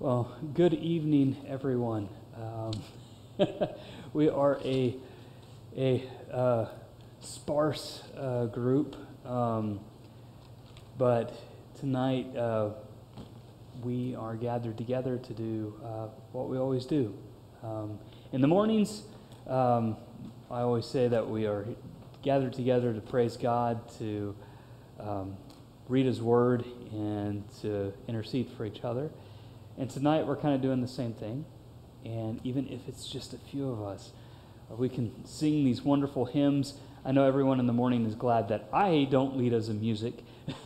Well, good evening, everyone. Um, we are a, a uh, sparse uh, group, um, but tonight uh, we are gathered together to do uh, what we always do. Um, in the mornings, um, I always say that we are gathered together to praise God, to um, read His Word, and to intercede for each other. And tonight we're kind of doing the same thing. And even if it's just a few of us, we can sing these wonderful hymns. I know everyone in the morning is glad that I don't lead us in music,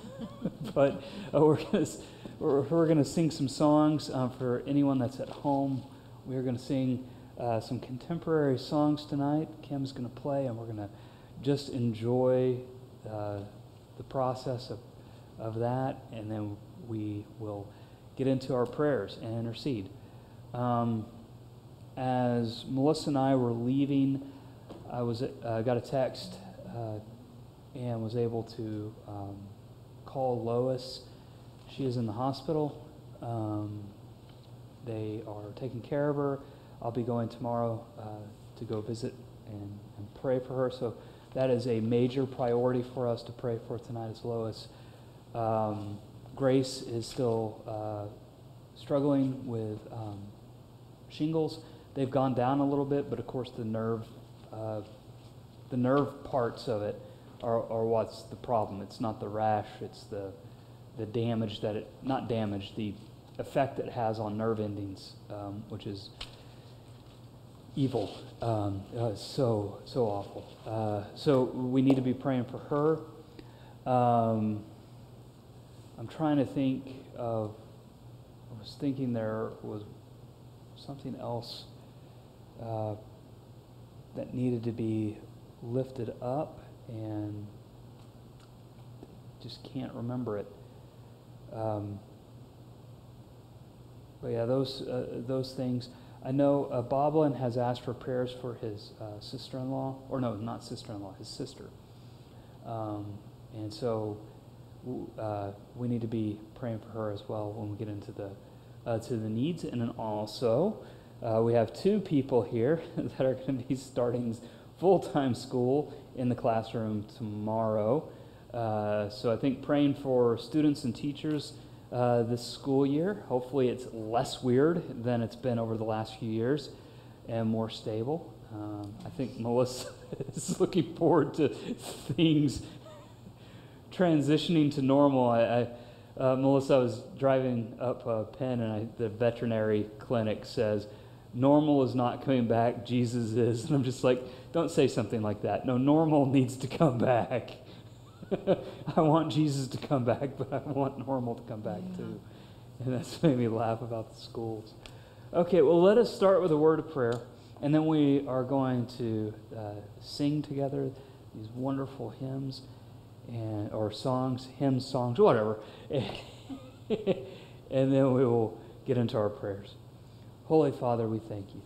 but uh, we're going to we're, we're to sing some songs uh, for anyone that's at home. We're going to sing uh, some contemporary songs tonight. Kim's going to play, and we're going to just enjoy uh, the process of, of that, and then we will get into our prayers and intercede. Um, as Melissa and I were leaving, I was uh, got a text uh, and was able to um, call Lois. She is in the hospital. Um, they are taking care of her. I'll be going tomorrow uh, to go visit and, and, pray for her. So that is a major priority for us to pray for tonight as Lois. Um, Grace is still uh, struggling with um, shingles. They've gone down a little bit, but of course the nerve, uh, the nerve parts of it are, are what's the problem. It's not the rash. It's the the damage that it not damage the effect it has on nerve endings, um, which is evil. Um, uh, so so awful. Uh, so we need to be praying for her. Um, I'm trying to think of, I was thinking there was something else uh, that needed to be lifted up and just can't remember it. Um, but yeah, those, uh, those things. I know uh, Boblin has asked for prayers for his uh, sister-in-law, or no, not sister-in-law, his sister. Um, and so uh, we need to be praying for her as well when we get into the uh, to the needs. And then also, uh, we have two people here that are going to be starting full time school in the classroom tomorrow. Uh, so I think praying for students and teachers uh, this school year. Hopefully, it's less weird than it's been over the last few years and more stable. Um, I think Melissa is looking forward to things transitioning to normal, I, I uh, Melissa, I was driving up uh, Penn, and I, the veterinary clinic says, normal is not coming back, Jesus is. And I'm just like, don't say something like that. No, normal needs to come back. I want Jesus to come back, but I want normal to come back too. And that's made me laugh about the schools. Okay, well, let us start with a word of prayer, and then we are going to uh, sing together these wonderful hymns and or songs, hymns, songs, whatever. and then we will get into our prayers. Holy Father, we thank you.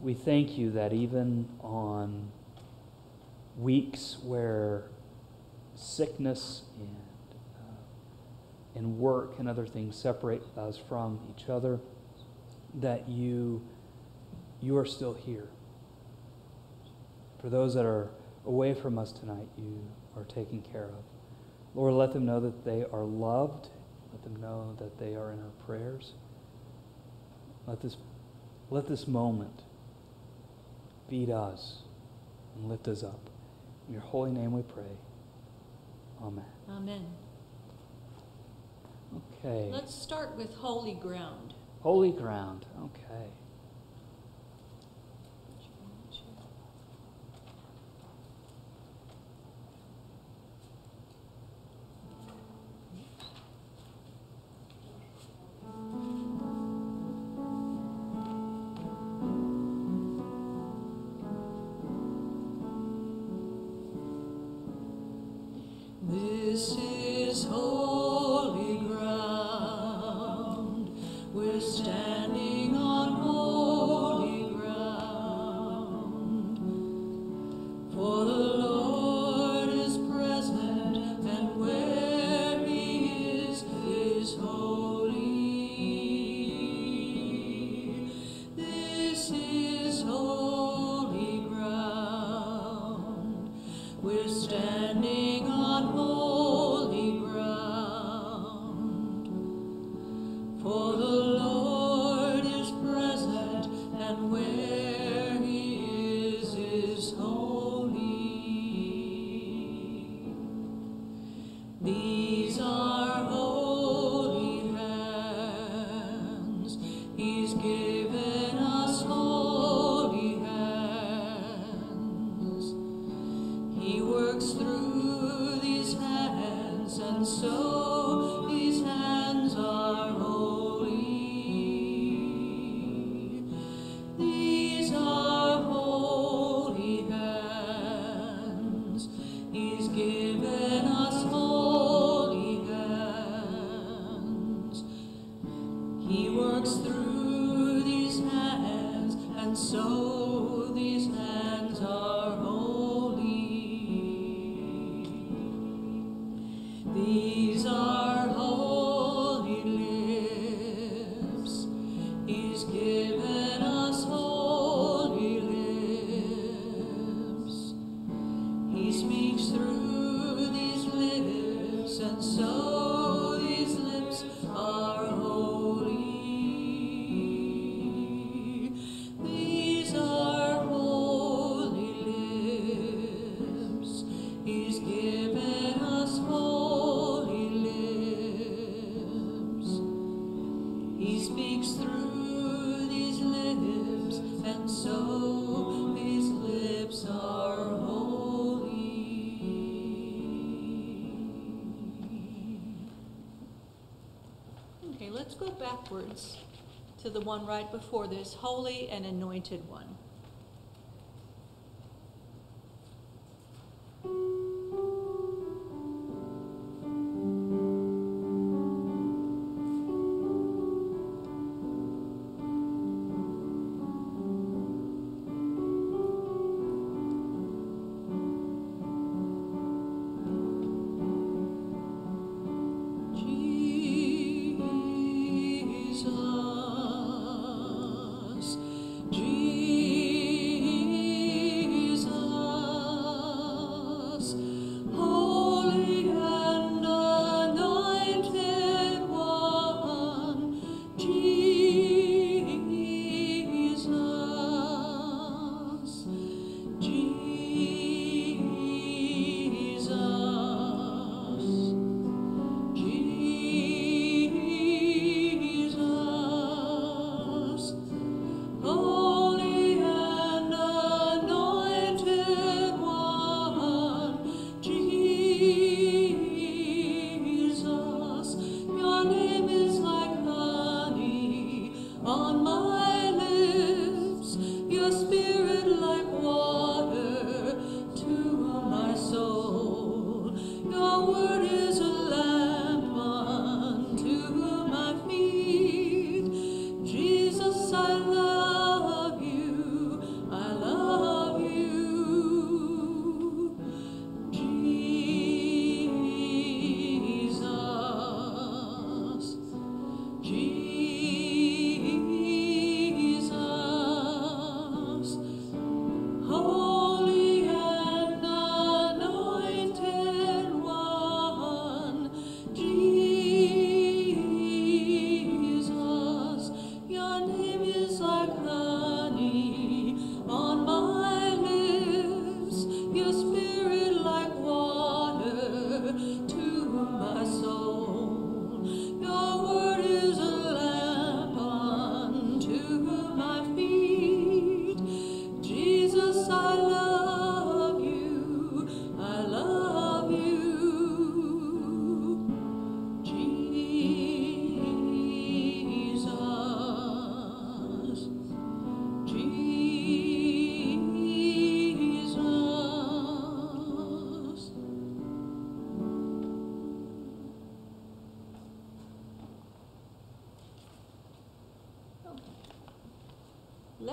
We thank you that even on weeks where sickness and, uh, and work and other things separate us from each other, that you, you are still here. For those that are away from us tonight, you are taken care of. Lord, let them know that they are loved. Let them know that they are in our prayers. Let this, let this moment feed us and lift us up. In your holy name we pray. Amen. Amen. Okay. Let's start with holy ground. Holy ground. Okay. Let's go backwards to the one right before this, holy and anointed one.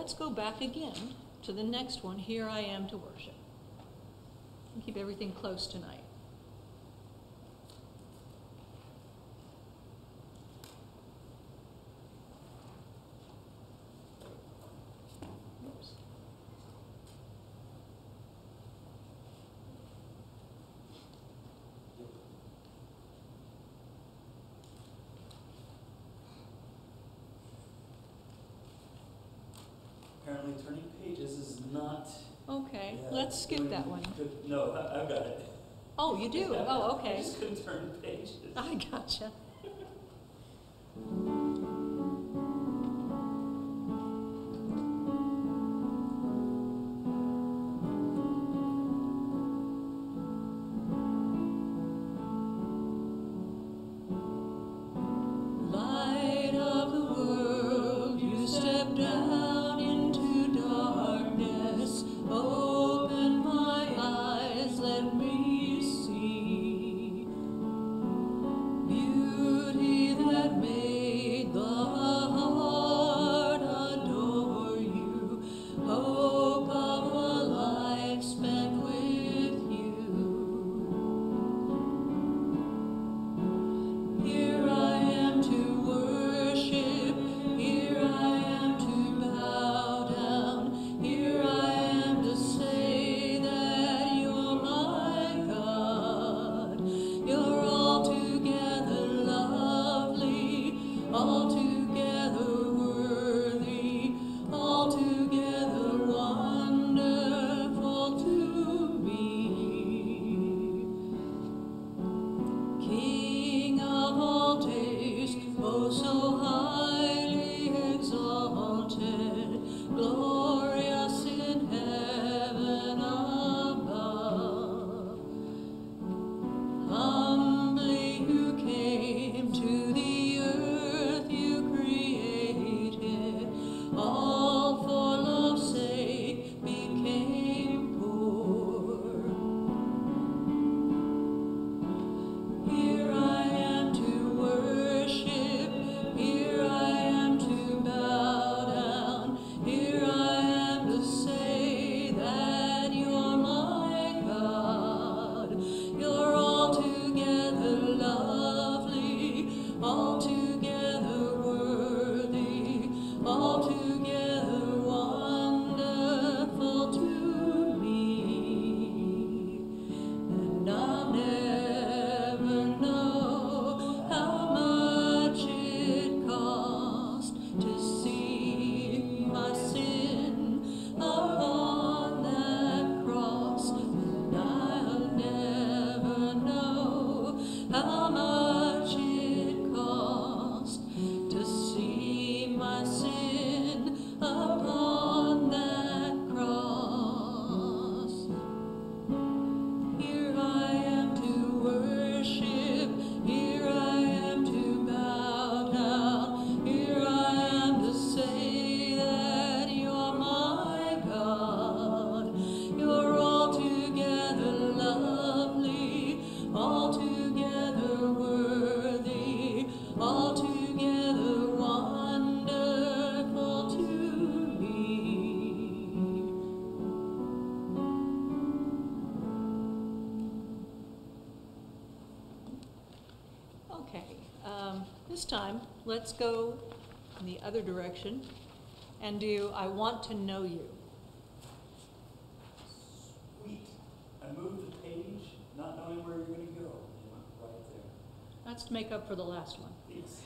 let's go back again to the next one. Here I am to worship. And keep everything close tonight. apparently turning pages is not. Okay, yeah, let's skip that one. Good. No, I, have got it. Oh, you do? oh, okay. I just couldn't turn pages. I gotcha. let's go in the other direction and do I want to know you. Sweet. I moved the page not knowing where you're going to go. Right there. That's to make up for the last one. Yes.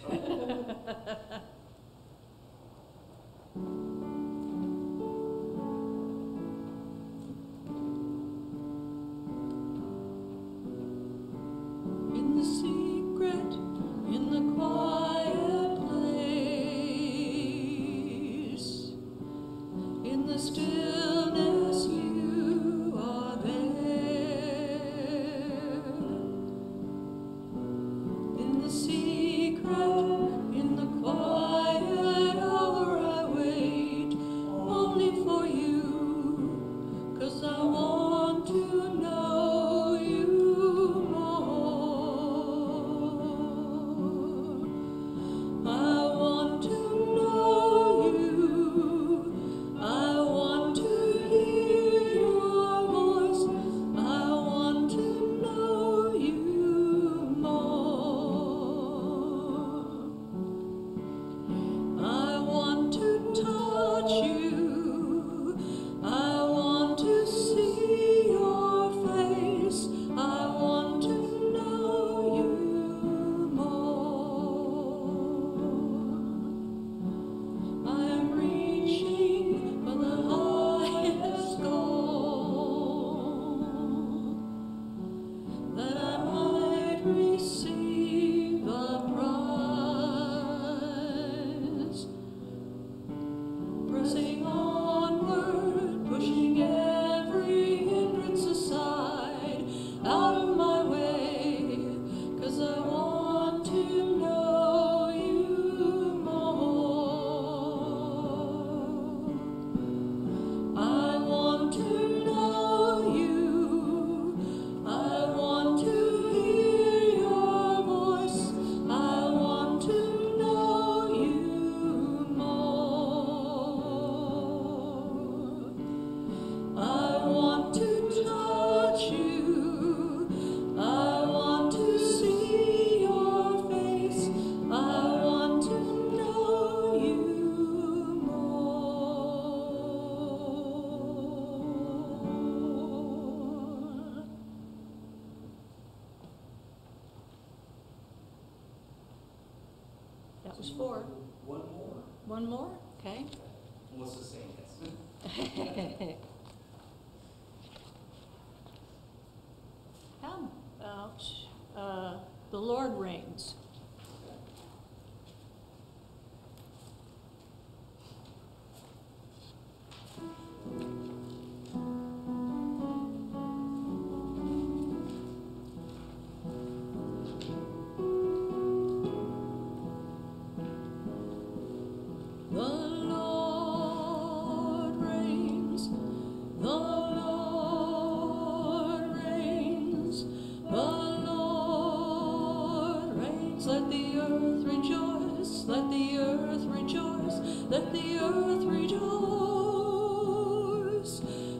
Let the earth rejoice.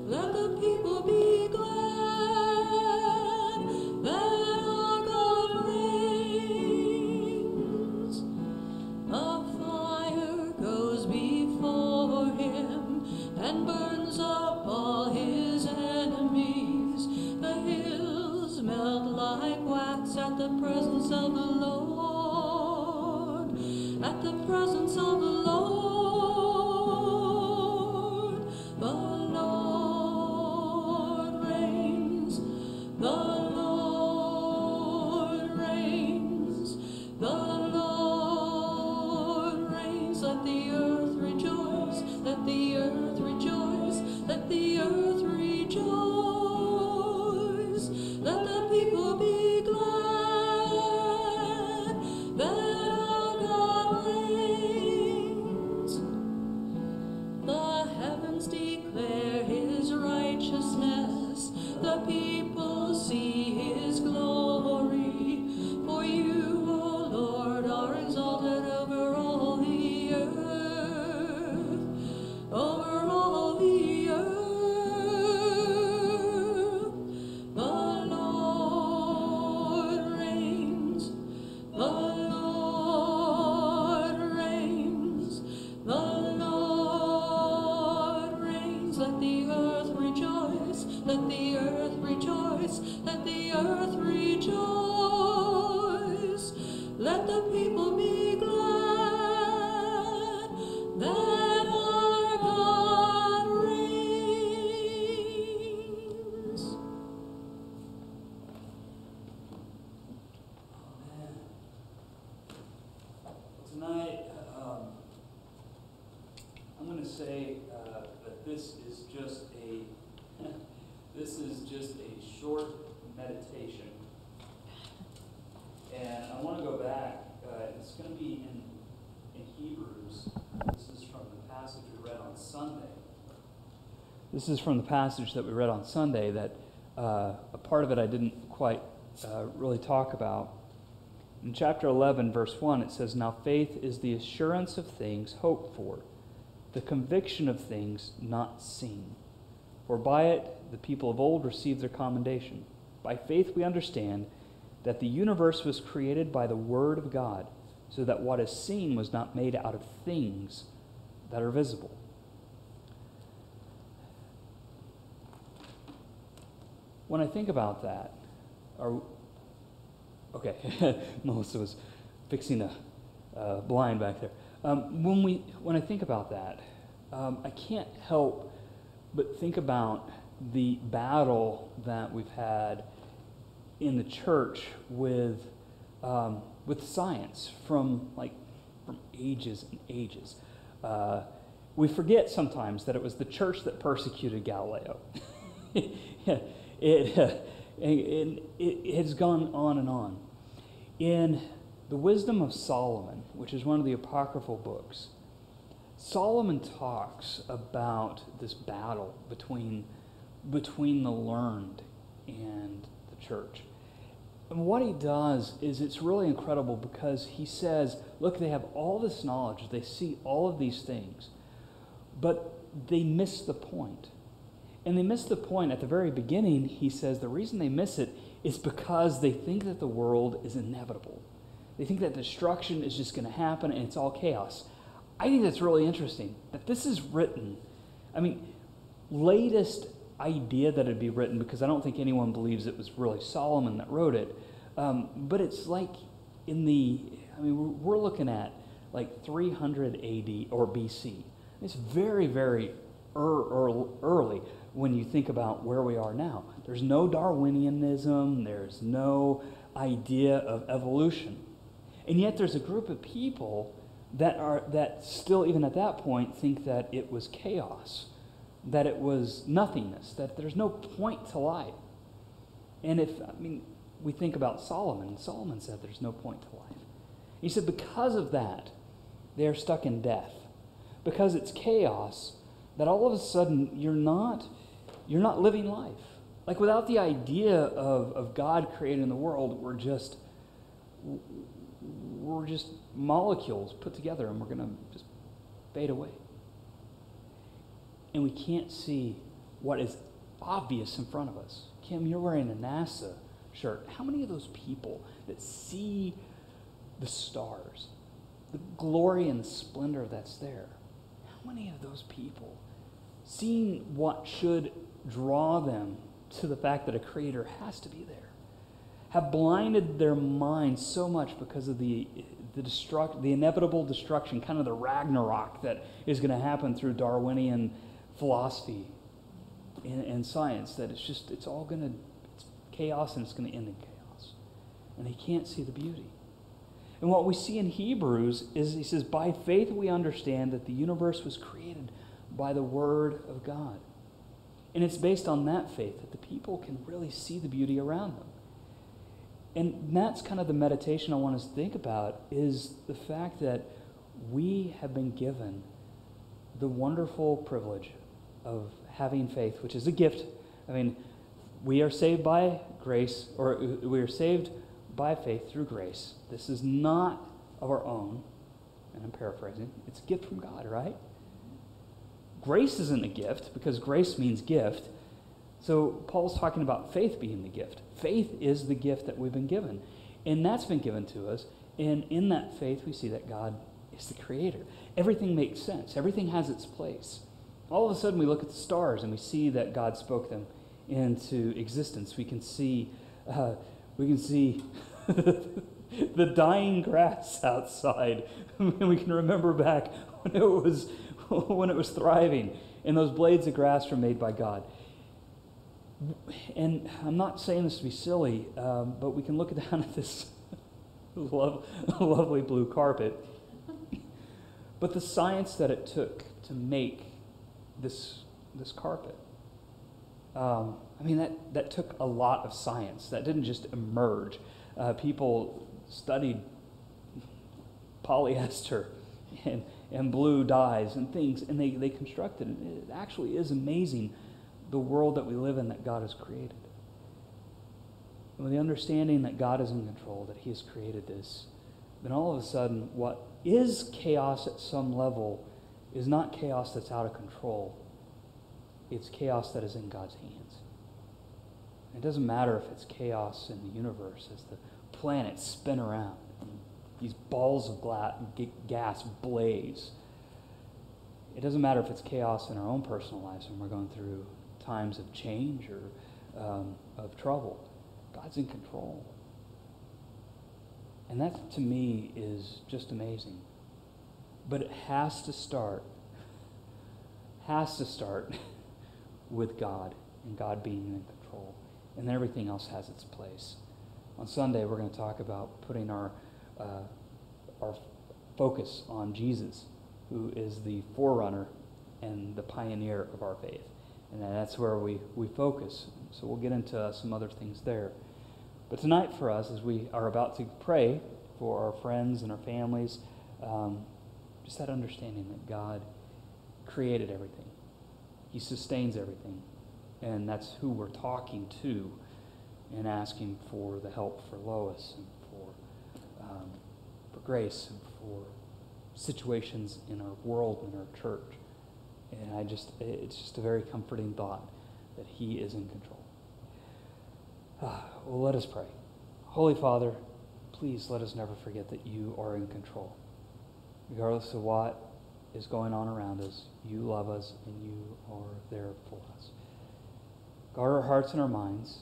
Let the people be glad that our God reigns. A fire goes before him and burns up all his enemies. The hills melt like wax at the presence of the Lord. At the presence of the This is from the passage that we read on Sunday. That uh, a part of it I didn't quite uh, really talk about. In chapter 11, verse 1, it says, Now faith is the assurance of things hoped for, the conviction of things not seen. For by it the people of old received their commendation. By faith we understand that the universe was created by the Word of God, so that what is seen was not made out of things that are visible. When I think about that, are, Okay, Melissa was fixing a uh, blind back there. Um, when we, when I think about that, um, I can't help but think about the battle that we've had in the church with um, with science from like from ages and ages. Uh, we forget sometimes that it was the church that persecuted Galileo. it, and it has gone on and on. In the Wisdom of Solomon, which is one of the apocryphal books, Solomon talks about this battle between, between the learned and the church. And what he does is it's really incredible because he says, look, they have all this knowledge, they see all of these things, but they miss the point. And they miss the point at the very beginning. He says the reason they miss it is because they think that the world is inevitable. They think that destruction is just going to happen and it's all chaos. I think that's really interesting that this is written. I mean, latest idea that it'd be written because I don't think anyone believes it was really Solomon that wrote it. Um, but it's like in the, I mean, we're, looking at like 300 AD or BC. It's very, very er, early when you think about where we are now. There's no Darwinianism, there's no idea of evolution. And yet there's a group of people that are that still even at that point think that it was chaos, that it was nothingness, that there's no point to life. And if I mean we think about Solomon, Solomon said there's no point to life. He said because of that, they're stuck in death. Because it's chaos, that all of a sudden you're not you're not living life. Like without the idea of, of God creating the world, we're just we're just molecules put together and we're going to just fade away. And we can't see what is obvious in front of us. Kim, you're wearing a NASA shirt. How many of those people that see the stars, the glory and the splendor that's there, how many of those people, seeing what should draw them to the fact that a creator has to be there, have blinded their minds so much because of the, the, destruct, the inevitable destruction, kind of the Ragnarok that is going to happen through Darwinian philosophy and, and science, that it's just, it's all going to, it's chaos and it's going to end in chaos. And they can't see the beauty. And what we see in Hebrews is he says, By faith we understand that the universe was created by the Word of God. And it's based on that faith that the people can really see the beauty around them. And that's kind of the meditation I want us to think about is the fact that we have been given the wonderful privilege of having faith, which is a gift. I mean, we are saved by grace, or we are saved by faith through grace. This is not of our own, and I'm paraphrasing. It's a gift from God, right? Grace isn't a gift because grace means gift. So Paul's talking about faith being the gift. Faith is the gift that we've been given. And that's been given to us. And in that faith, we see that God is the creator. Everything makes sense, everything has its place. All of a sudden, we look at the stars and we see that God spoke them into existence. We can see, uh, we can see the dying grass outside, and we can remember back when it was when it was thriving, and those blades of grass were made by God and I'm not saying this to be silly, um, but we can look down at this love, lovely blue carpet. But the science that it took to make this, this carpet, um, I mean, that, that took a lot of science. That didn't just emerge. Uh, people studied polyester and, and blue dyes and things, and they, they constructed it. It actually is amazing the world that we live in that God has created. And with the understanding that God is in control, that He has created this, then all of a sudden, what is chaos at some level is not chaos that's out of control. It's chaos that is in God's hands. It doesn't matter if it's chaos in the universe as the planets spin around, these balls of gla- gas blaze. It doesn't matter if it's chaos in our own personal lives when we're going through times of change or um, of trouble. God's in control. And that to me is just amazing. But it has to start, has to start with God and God being in control. And everything else has its place. On Sunday, we're going to talk about putting our, uh, our focus on Jesus, who is the forerunner and the pioneer of our faith. And that's where we, we focus. So we'll get into uh, some other things there. But tonight for us, as we are about to pray for our friends and our families, um, just that understanding that God created everything. He sustains everything. And that's who we're talking to and asking for the help for Lois for grace and for situations in our world and our church. And I just, it's just a very comforting thought that He is in control. Ah, well, let us pray. Holy Father, please let us never forget that you are in control. Regardless of what is going on around us, you love us and you are there for us. Guard our hearts and our minds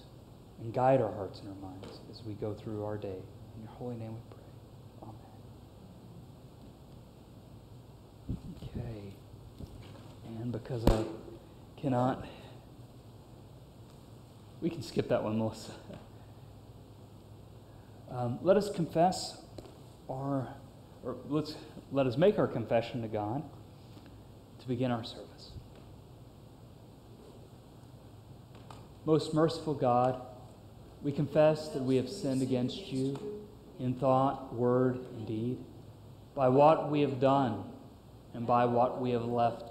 and guide our hearts and our minds as we go through our day. In your holy name we pray. Amen. And because I cannot. We can skip that one, Melissa. Um, let us confess our, or let's let us make our confession to God to begin our service. Most merciful God, we confess that we have sinned against you in thought, word, and deed, by what we have done and by what we have left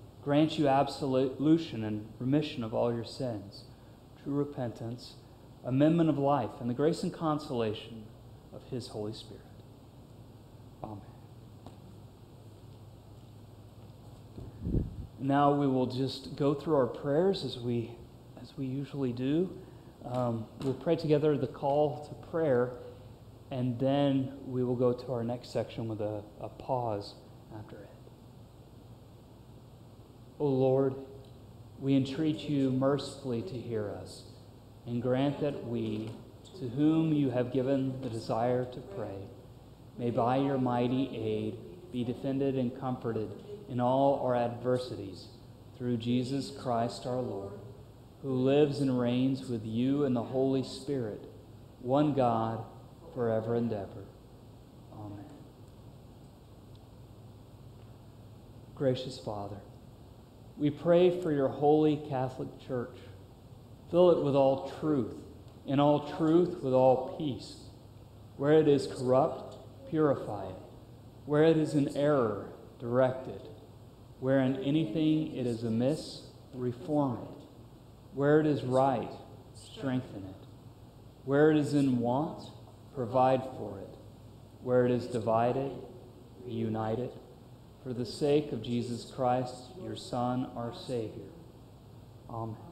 grant you absolution and remission of all your sins, true repentance, amendment of life, and the grace and consolation of his Holy Spirit. Amen. Now we will just go through our prayers as we as we usually do. Um, we'll pray together the call to prayer, and then we will go to our next section with a, a pause after. O Lord, we entreat you mercifully to hear us, and grant that we, to whom you have given the desire to pray, may by your mighty aid be defended and comforted in all our adversities through Jesus Christ our Lord, who lives and reigns with you in the Holy Spirit, one God, forever and ever. Amen. Gracious Father, we pray for your holy Catholic Church. Fill it with all truth, in all truth with all peace. Where it is corrupt, purify it. Where it is in error, direct it. Where in anything it is amiss, reform it. Where it is right, strengthen it. Where it is in want, provide for it. Where it is divided, unite it for the sake of Jesus Christ, your Son, our Savior. Amen.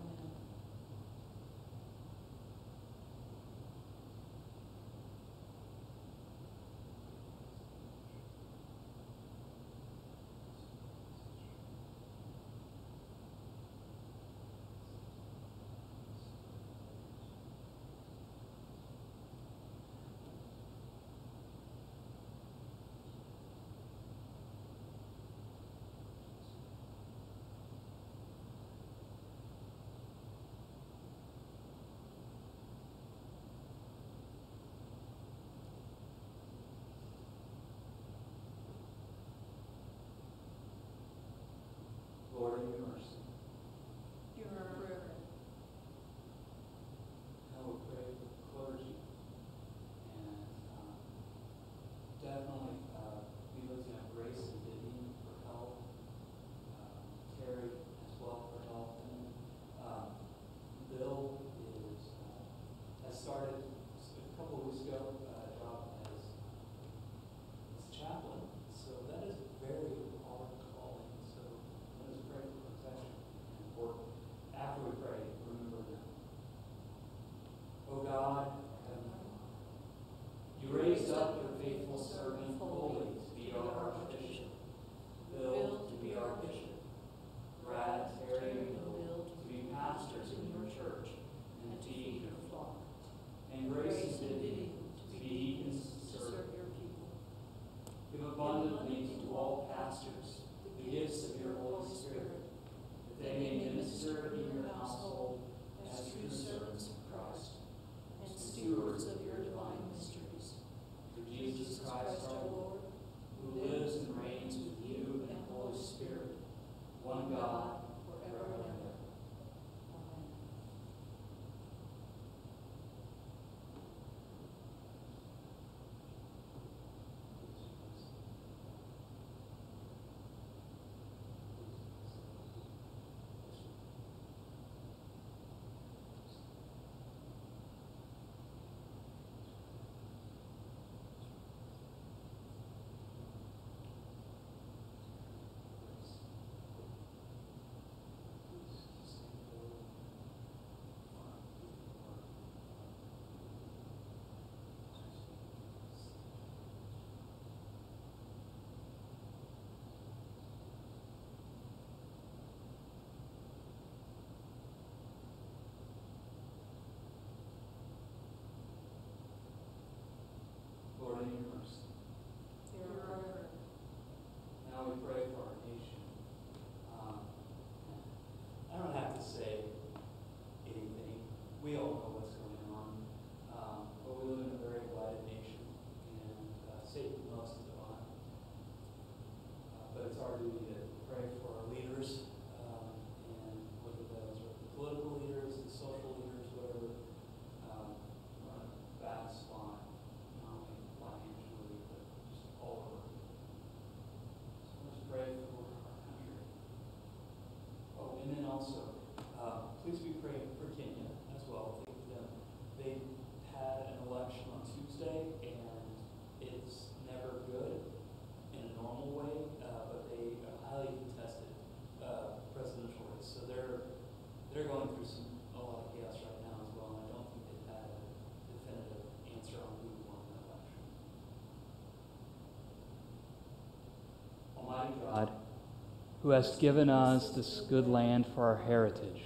Who hast given us this good land for our heritage,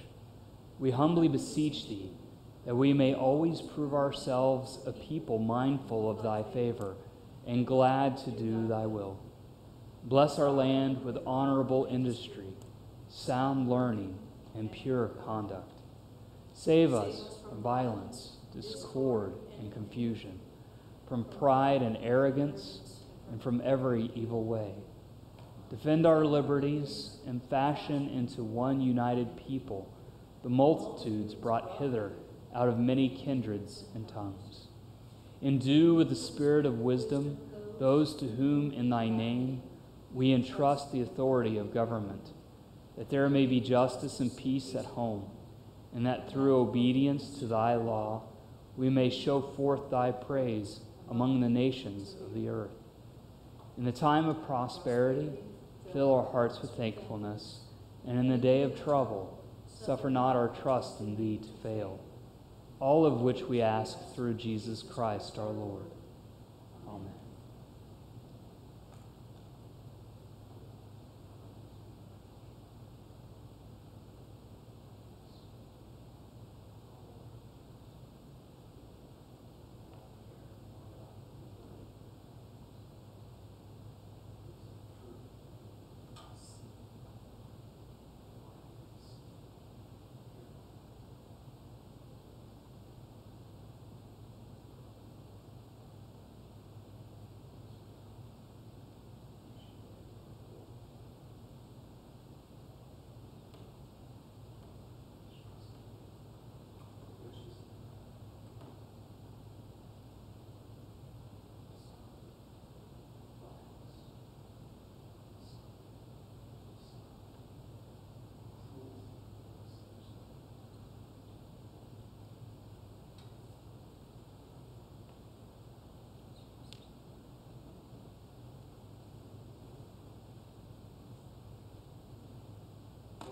we humbly beseech thee that we may always prove ourselves a people mindful of thy favor and glad to do thy will. Bless our land with honorable industry, sound learning, and pure conduct. Save us from violence, discord, and confusion, from pride and arrogance, and from every evil way. Defend our liberties and fashion into one united people the multitudes brought hither out of many kindreds and tongues. Endue with the spirit of wisdom those to whom in thy name we entrust the authority of government, that there may be justice and peace at home, and that through obedience to thy law we may show forth thy praise among the nations of the earth. In the time of prosperity, fill our hearts with thankfulness, and in the day of trouble, suffer not our trust in thee to fail. All of which we ask through Jesus Christ our Lord. Amen.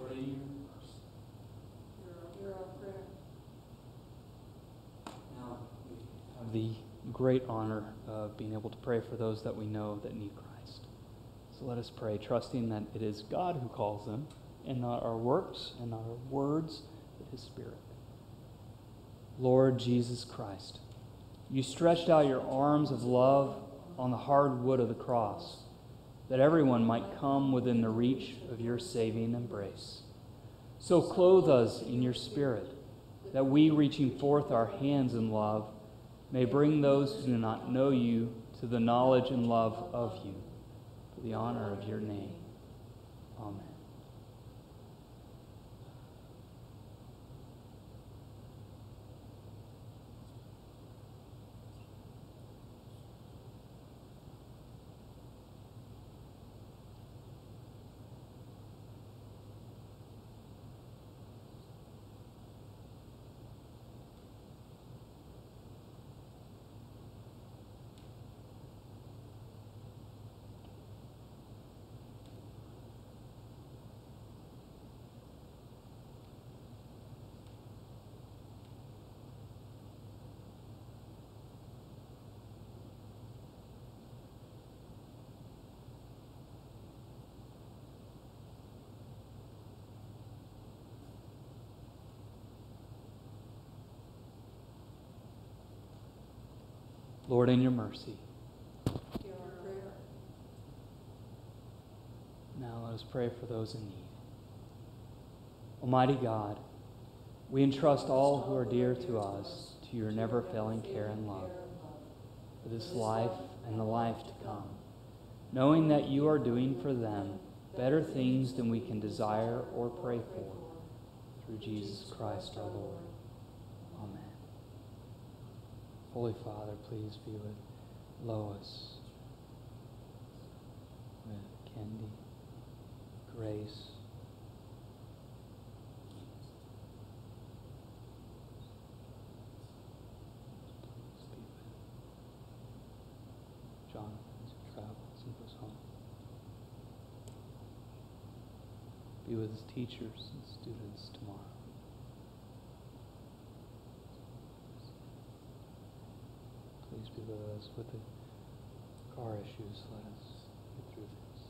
Lord, in your mercy. Hear our prayer. Now we have the great honor of being able to pray for those that we know that need Christ. So let us pray, trusting that it is God who calls them, and not our works, and not our words, but His Spirit. Lord Jesus Christ, you stretched out your arms of love on the hard wood of the cross, that everyone might come within the reach of your saving embrace. So clothe us in your Spirit, that we, reaching forth our hands in love, may bring those who do not know you to the knowledge and love of you, for the honor of your name. Amen. Lord, in your mercy. Now let us pray for those in need. Almighty God, we entrust all who are dear to us to your never failing care and love for this life and the life to come, knowing that you are doing for them better things than we can desire or pray for. Through Jesus Christ our Lord. Amen. Holy Father, please be with Lois, with Kendi, Grace, as travels and goes home. Be with his teachers and students tomorrow. With with the car issues. Let us get through this.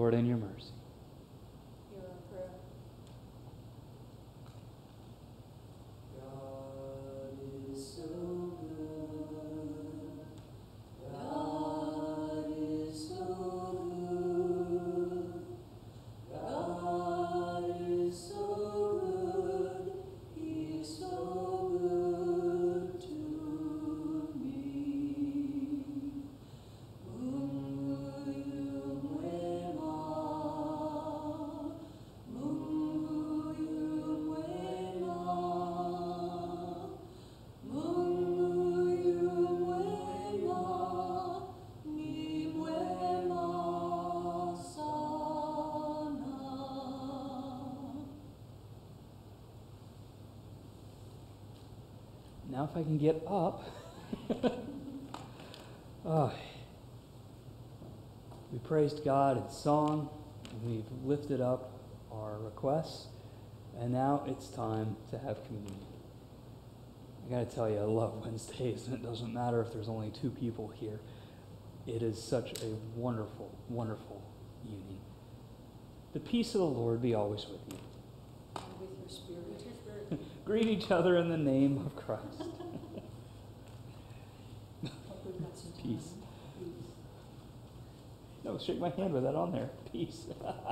Lord, in your mercy. Now, if I can get up. Ah. we praised God in song, and we've lifted up our requests, and now it's time to have communion. I gotta tell you, I love Wednesdays, and it doesn't matter if there's only two people here. It is such a wonderful, wonderful evening. The peace of the Lord be always with you. And with your spirit. With your spirit. Greet each other in the name of Christ. Hope we've got some time. Peace. No, shake my hand with that on there. Peace.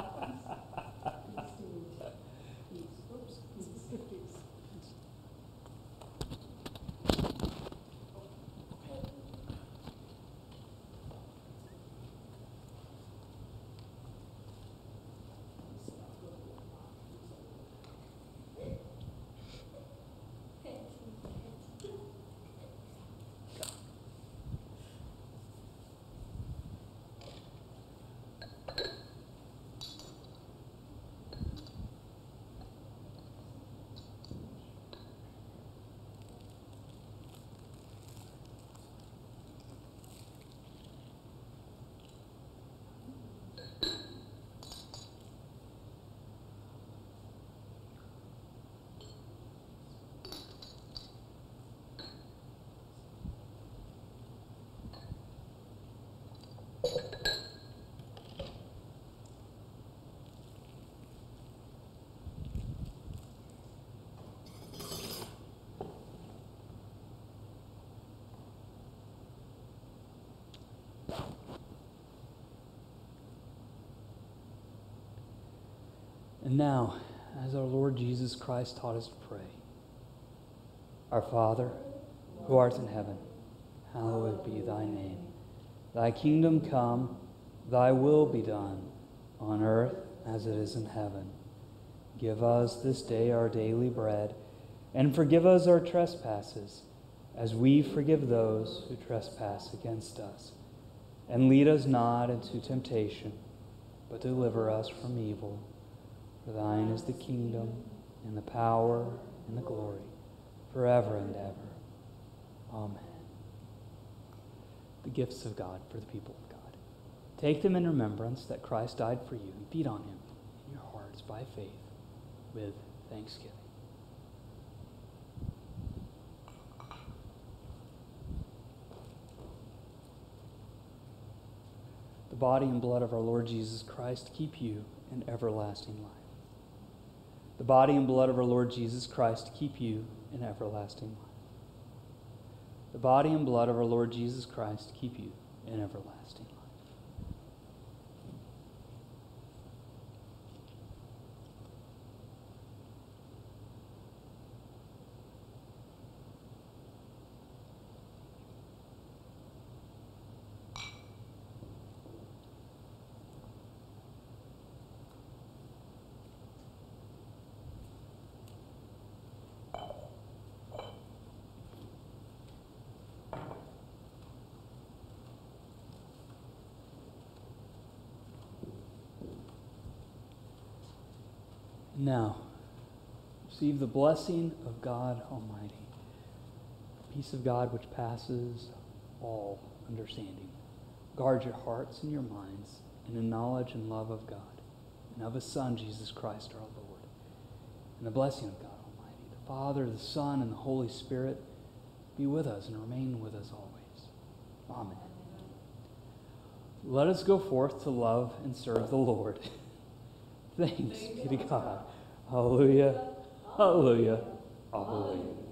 And now, as our Lord Jesus Christ taught us to pray, Our Father, who art in heaven, hallowed be thy name. Thy kingdom come, thy will be done, on earth as it is in heaven. Give us this day our daily bread, and forgive us our trespasses, as we forgive those who trespass against us. And lead us not into temptation, but deliver us from evil. For thine is the kingdom, and the power, and the glory, forever and ever. Amen. The gifts of God for the people of God. Take them in remembrance that Christ died for you, and feed on him in your hearts by faith with thanksgiving. The body and blood of our Lord Jesus Christ keep you in everlasting life. The body and blood of our Lord Jesus Christ keep you in everlasting life. The body and blood of our Lord Jesus Christ keep you in everlasting life. Now, receive the blessing of God Almighty, the peace of God which passes all understanding. Guard your hearts and your minds in the knowledge and love of God and of His Son, Jesus Christ our Lord. And the blessing of God Almighty, the Father, the Son, and the Holy Spirit be with us and remain with us always. Amen. Let us go forth to love and serve the Lord. Thanks be to God. Hallelujah. Hallelujah. Hallelujah.